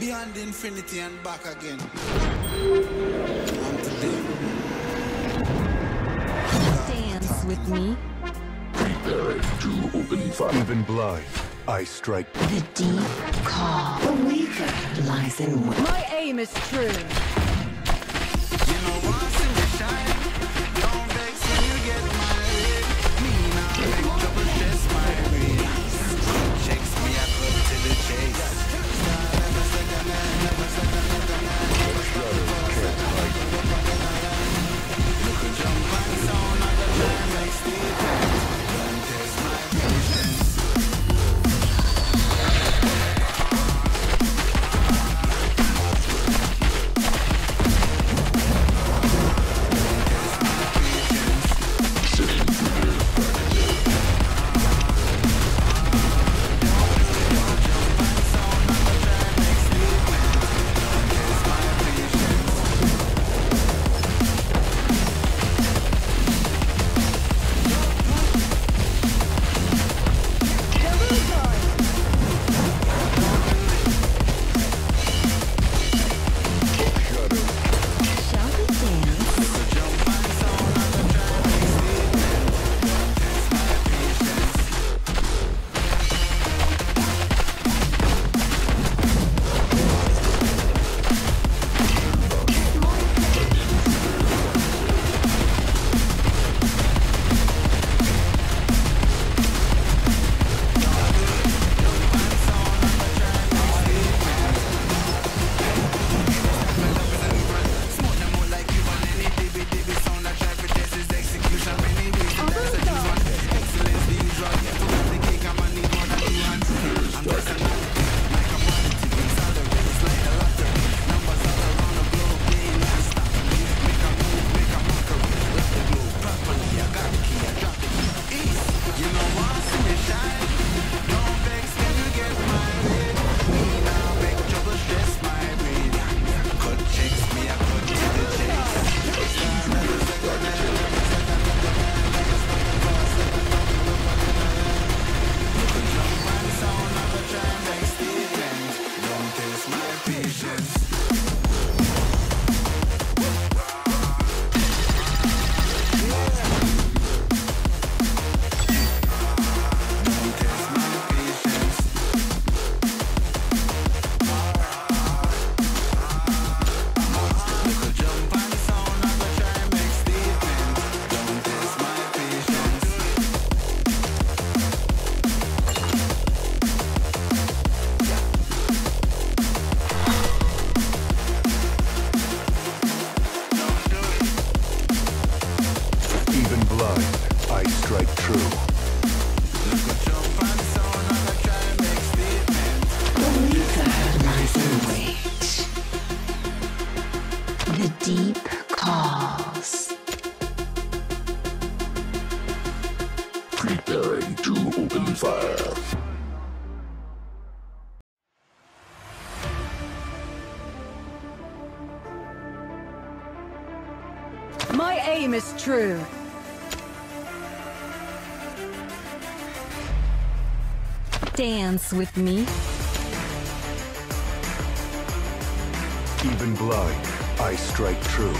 beyond infinity and back again. And today, Dance with me. Preparing to open fire. Even blind, I strike. The deep call. The weaker lies in wait. My aim is true. Blind, I strike true. Look a jump and sound, I go try make statement. The weaker lies in wait. The deep calls. Preparing to open fire. My aim is true. Dance with me. Even blind, I strike true.